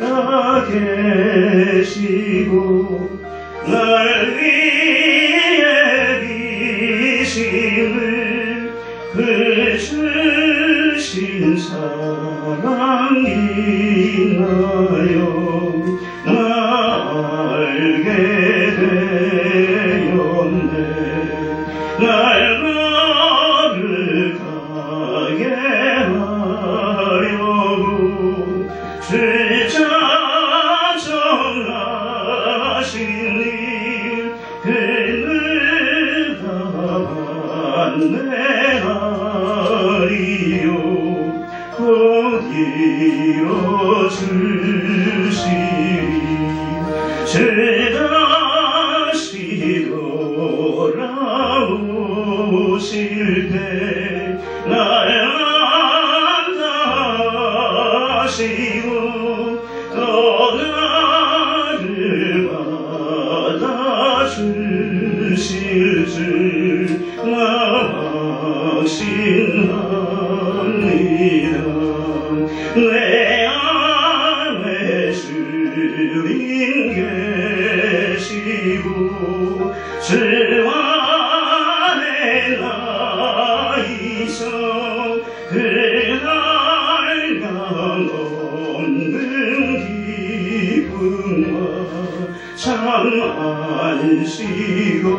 살아 계시고 날 위해 비심을 그주신 사랑이 나요. 나 알게 되었네. 날 거룩하 주자 정하신 일그 은혜가 내하리요. 어디로 주시리 제 다시 돌아오실 때 나를 만나시 내 안에 주님 계시고 주 안에 나 있어 그날 없는 기쁨과 참 안식어도다